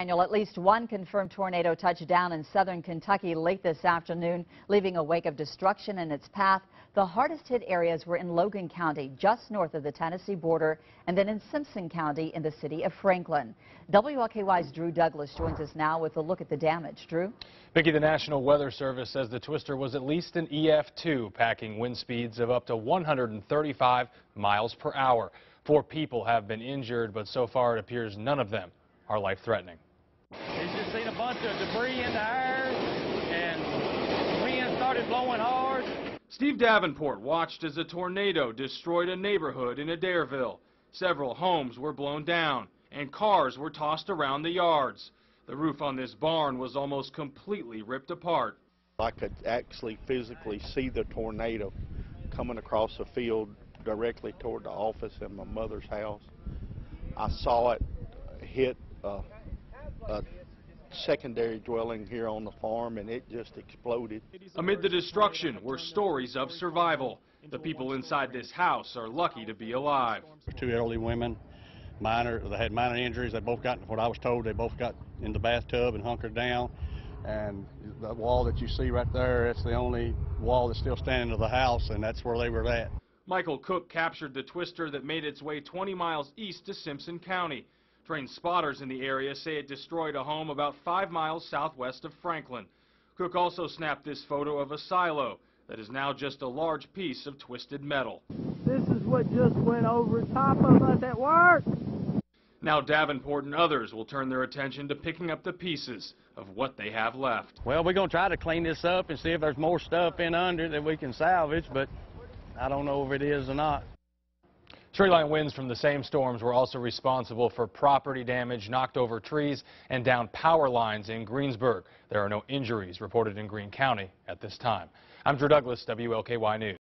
Daniel, at least one confirmed tornado touched down in southern Kentucky late this afternoon, leaving a wake of destruction in its path. The hardest hit areas were in Logan County, just north of the Tennessee border, and then in Simpson County in the city of Franklin. WLKY's Drew Douglas joins us now with a look at the damage. Drew? Vicki, the National Weather Service says the twister was at least an EF2, packing wind speeds of up to 135 miles per hour. Four people have been injured, but so far it appears none of them are life-threatening. He's just seen a bunch of debris in the air, and wind started blowing hard. Steve Davenport watched as a tornado destroyed a neighborhood in Adairville. Several homes were blown down, and cars were tossed around the yards. The roof on this barn was almost completely ripped apart. I could actually physically see the tornado coming across the field directly toward the office in my mother's house. I saw it hit a, a secondary dwelling here on the farm and it just exploded. Amid the destruction were stories of survival. The people inside this house are lucky to be alive. Two elderly women, minor, they had minor injuries. They both got, what I was told, they both got in the bathtub and hunkered down. And the wall that you see right there, it's the only wall that's still standing of the house, and that's where they were at. Michael Cook captured the twister that made its way 20 miles east to Simpson County. Trained spotters in the area say it destroyed a home about five miles southwest of Franklin. Cook also snapped this photo of a silo that is now just a large piece of twisted metal. This is what just went over top of us at work. Now Davenport and others will turn their attention to picking up the pieces of what they have left. Well, we're going to try to clean this up and see if there's more stuff in under that we can salvage, but I don't know if it is or not. Straight line winds from the same storms were also responsible for property damage, knocked over trees, and down power lines in Greensburg. There are no injuries reported in Green County at this time. I'm Drew Douglas, WLKY News.